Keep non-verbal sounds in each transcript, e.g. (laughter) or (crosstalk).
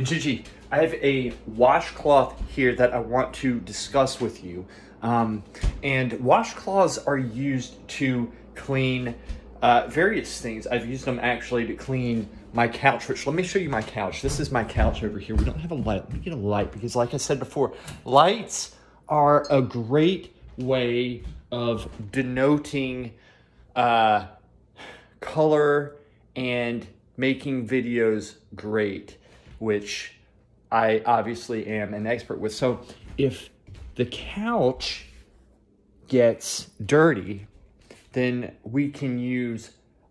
NJJ, I have a washcloth here that I want to discuss with you. Um, and washcloths are used to clean uh, various things. I've used them actually to clean my couch, which let me show you my couch. This is my couch over here. We don't have a light. Let me get a light because like I said before, lights are a great way of denoting uh, color and making videos great, which I obviously am an expert with. So if the couch gets dirty, then we can use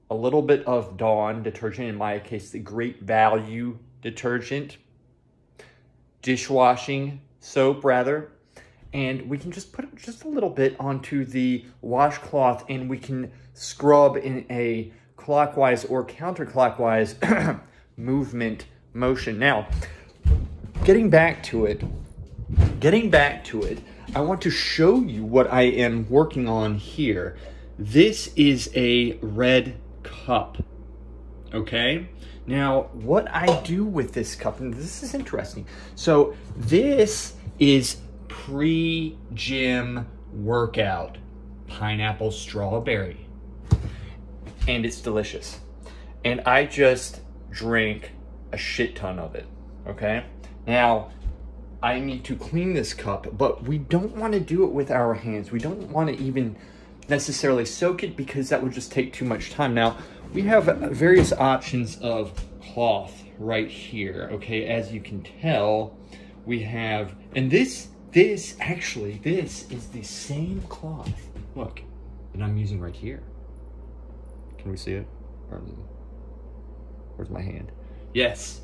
a little bit of Dawn detergent, in my case, the great value detergent, dishwashing soap rather, and we can just put just a little bit onto the washcloth and we can scrub in a clockwise or counterclockwise (clears throat) movement motion. Now, getting back to it, getting back to it, I want to show you what I am working on here. This is a red cup, okay? Now, what I do with this cup, and this is interesting. So this is pre-gym workout pineapple strawberry and it's delicious and i just drank a shit ton of it okay now i need to clean this cup but we don't want to do it with our hands we don't want to even necessarily soak it because that would just take too much time now we have various options of cloth right here okay as you can tell we have and this this, actually, this is the same cloth, look, that I'm using right here. Can we see it? Where's my hand? Yes,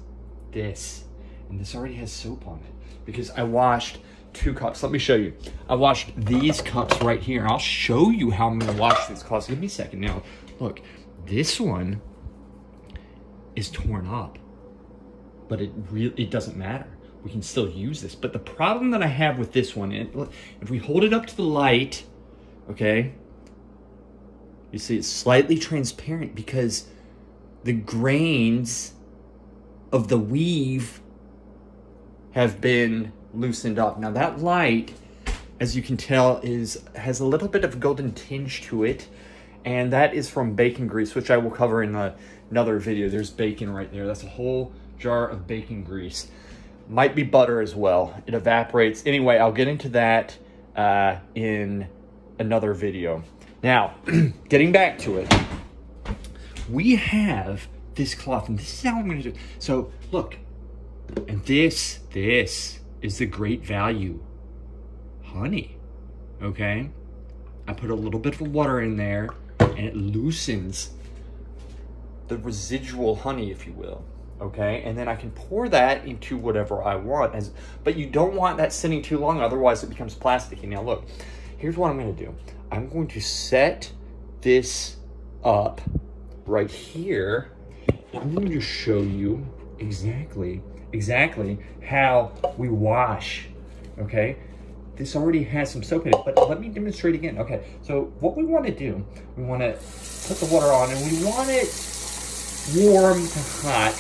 this. And this already has soap on it because I washed two cups. Let me show you. I washed these cups right here. I'll show you how I'm gonna wash these cups. Give me a second now. Look, this one is torn up, but it really, it doesn't matter we can still use this. But the problem that I have with this one, if we hold it up to the light, okay, you see it's slightly transparent because the grains of the weave have been loosened up. Now that light, as you can tell, is has a little bit of golden tinge to it. And that is from bacon grease, which I will cover in a, another video. There's bacon right there. That's a whole jar of bacon grease. Might be butter as well. It evaporates. Anyway, I'll get into that uh, in another video. Now, (clears throat) getting back to it, we have this cloth, and this is how I'm to do it. So, look, and this, this is the great value honey, okay? I put a little bit of water in there, and it loosens the residual honey, if you will okay? And then I can pour that into whatever I want. As, but you don't want that sitting too long, otherwise it becomes plasticky. Now look, here's what I'm gonna do. I'm going to set this up right here. I'm going to show you exactly, exactly how we wash, okay? This already has some soap in it, but let me demonstrate again. Okay, so what we want to do, we want to put the water on and we want it warm to hot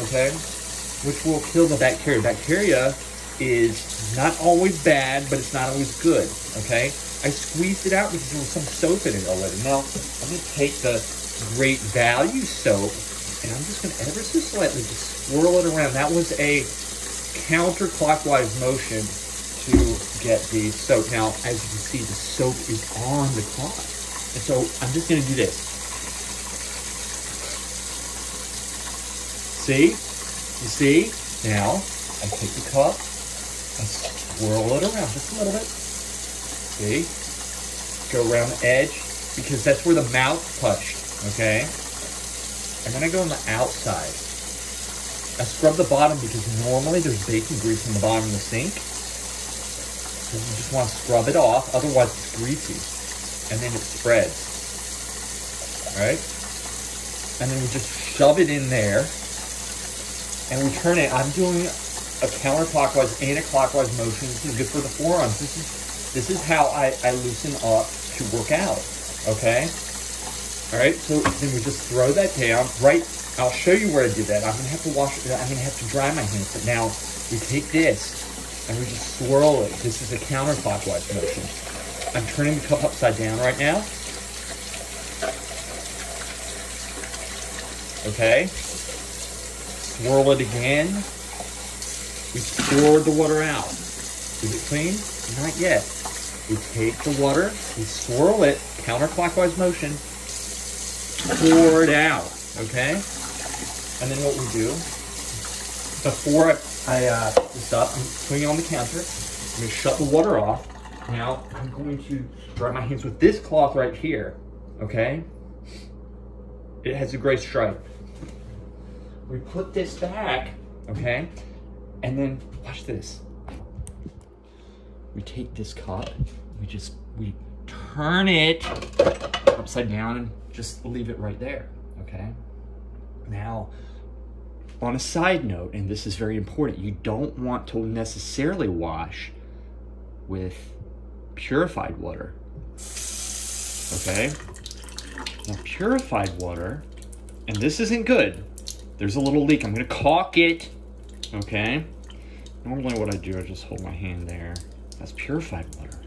okay? Which will kill the bacteria. Bacteria is not always bad, but it's not always good, okay? I squeezed it out because there was some soap in it already. Now, I'm to take the Great Value soap, and I'm just going to ever so slightly just swirl it around. That was a counterclockwise motion to get the soap. Now, as you can see, the soap is on the cloth. And so I'm just going to do this. See? You see? Now, I take the cup, I swirl it around just a little bit. See? Go around the edge, because that's where the mouth touched, okay? And then I go on the outside. I scrub the bottom because normally there's bacon grease in the bottom of the sink. So you just want to scrub it off, otherwise it's greasy. And then it spreads. Alright? And then we just shove it in there and we turn it. I'm doing a counterclockwise and a clockwise motion. This is good for the forearms. This is this is how I, I loosen up to work out. Okay? Alright, so then we just throw that down right I'll show you where I did that. I'm gonna have to wash I'm gonna have to dry my hands, but now we take this and we just swirl it. This is a counterclockwise motion. I'm turning the cup upside down right now. Okay. Swirl it again. We poured the water out. Is it clean? Not yet. We take the water, we swirl it, counterclockwise motion, pour it out, okay? And then what we do, before I, uh, I'm putting it on the counter, I'm gonna shut the water off. Now, I'm going to dry my hands with this cloth right here, okay? It has a gray stripe. We put this back, okay? And then, watch this. We take this cup, we just, we turn it upside down and just leave it right there, okay? Now, on a side note, and this is very important, you don't want to necessarily wash with purified water, okay? Now, purified water, and this isn't good. There's a little leak. I'm gonna caulk it, okay? Normally what I do, I just hold my hand there. That's purified water,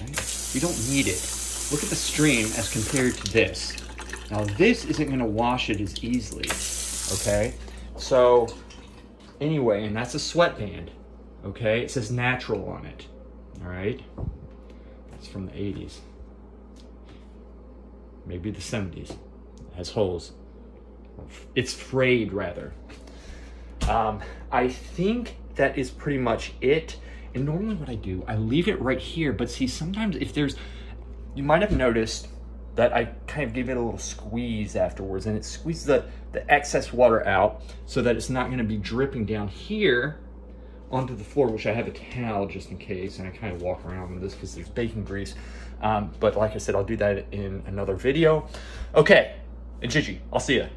right? You don't need it. Look at the stream as compared to this. Now this isn't gonna wash it as easily, okay? So, anyway, and that's a sweatband, okay? It says natural on it, all right? It's from the 80s. Maybe the 70s. It has holes. It's frayed, rather. Um, I think that is pretty much it. And normally what I do, I leave it right here, but see, sometimes if there's, you might have noticed that I kind of give it a little squeeze afterwards and it squeezes the, the excess water out so that it's not gonna be dripping down here onto the floor, which I have a towel just in case, and I kind of walk around with this because there's bacon grease. Um, but like I said, I'll do that in another video. Okay, NJJ, I'll see you.